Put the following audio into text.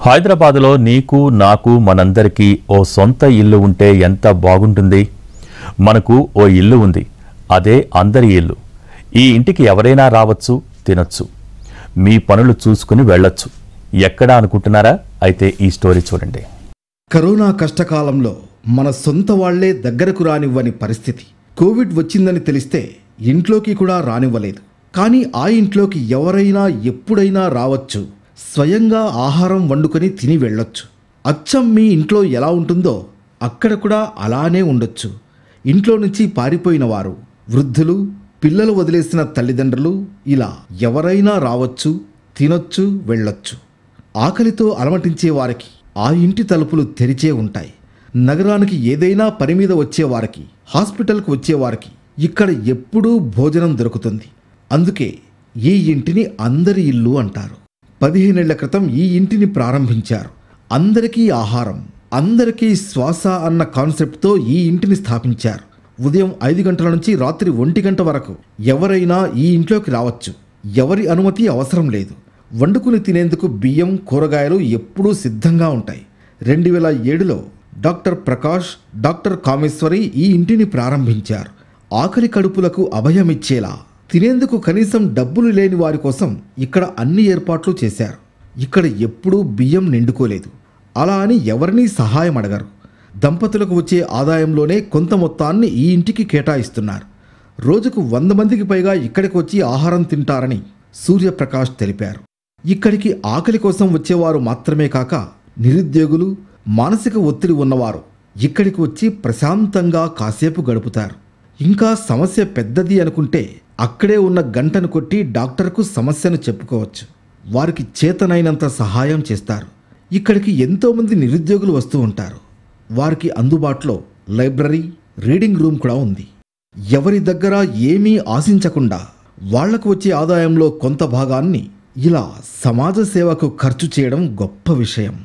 హైదరాబాదులో నీకు నాకు మనందరికీ ఓ సొంత ఇల్లు ఉంటే ఎంత బాగుంటుంది? మనకు ఓ ఇల్లు ఉంది. అదే అందరి ఇల్లు. ఈ ఇంటికి ఎవరైనా రావచ్చు తినొచ్చు. మీ పనులు చూసుకుని వెళ్ళొచ్చు. ఎక్కడ అనుకుంటున్నారా? అయితే ఈ స్టోరీ చూడండి. కరోనా కష్టకాలంలో మన సొంత వాళ్ళే దగ్గరకు రానివ్వని పరిస్థితి. కోవిడ్ వచ్చిందని తెలిస్తే ఇంట్లోకి కూడా రానివ్వలేదు. కానీ ఆ ఇంట్లోకి ఎవరైనా ఎప్పుడైనా రావచ్చు. స్వయంగా ఆహారం వండుకొని తిని వెళ్ళొచ్చు. అచ్చం మీ ఇంట్లో ఎలా ఉంటుందో అక్కడ కూడా అలానే ఉండొచ్చు. ఇంట్లో నుంచి పారిపోయిన వారు వృద్ధులు పిల్లలు వదిలేసిన తల్లిదండ్రులు ఇలా ఎవరైనా రావచ్చు తినొచ్చు వెళ్ళొచ్చు. ఆకలితో అలమటించే వారికి ఆ ఇంటి తలుపులు తెరిచే ఉంటాయి. నగరానికి ఏదైనా పని మీద వచ్చేవారికి హాస్పిటల్కు వచ్చేవారికి ఇక్కడ ఎప్పుడూ భోజనం దొరుకుతుంది. అందుకే ఈ ఇంటిని అందరి ఇల్లు అంటారు. పదిహేనేళ్ళ క్రితం ఈ ఇంటిని ప్రారంభించారు. అందరికీ ఆహారం అందరికీ శ్వాస అన్న కాన్సెప్ట్తో ఈ ఇంటిని స్థాపించారు. ఉదయం ఐదు గంటల నుంచి రాత్రి ఒంటి గంట వరకు ఎవరైనా ఈ ఇంట్లోకి రావచ్చు. ఎవరి అనుమతి అవసరం లేదు. వండుకుని తినేందుకు బియ్యం కూరగాయలు ఎప్పుడూ సిద్ధంగా ఉంటాయి. రెండు వేల ఏడులో డాక్టర్ ప్రకాష్ డాక్టర్ కామేశ్వరి ఈ ఇంటిని ప్రారంభించారు. ఆకలి కడుపులకు అభయమిచ్చేలా తినేందుకు కనీసం డబ్బులు లేని వారి కోసం ఇక్కడ అన్ని ఏర్పాట్లు చేశారు. ఇక్కడ ఎప్పుడూ బియ్యం నిండుకోలేదు. అలా అని ఎవరినీ సహాయం అడగరు. దంపతులకు వచ్చే ఆదాయంలోనే కొంత మొత్తాన్ని ఈ ఇంటికి కేటాయిస్తున్నారు. రోజుకు వంద మందికి పైగా ఇక్కడికి వచ్చి ఆహారం తింటారని సూర్యప్రకాష్ తెలిపారు. ఇక్కడికి ఆకలి కోసం వచ్చేవారు మాత్రమే కాక నిరుద్యోగులు మానసిక ఒత్తిడి ఉన్నవారు ఇక్కడికి వచ్చి ప్రశాంతంగా కాసేపు గడుపుతారు. ఇంకా సమస్య పెద్దది అనుకుంటే అక్కడే ఉన్న గంటను కొట్టి డాక్టర్కు సమస్యను చెప్పుకోవచ్చు. వారికి చేతనైనంత సహాయం చేస్తారు. ఇక్కడికి ఎంతోమంది నిరుద్యోగులు వస్తూ ఉంటారు. వారికి అందుబాటులో లైబ్రరీ రీడింగ్ రూమ్ కూడా ఉంది. ఎవరి దగ్గర ఏమీ ఆశించకుండా వాళ్ళకు వచ్చే ఆదాయంలో కొంత భాగాన్ని ఇలా సమాజ సేవకు ఖర్చు చేయడం గొప్ప విషయం.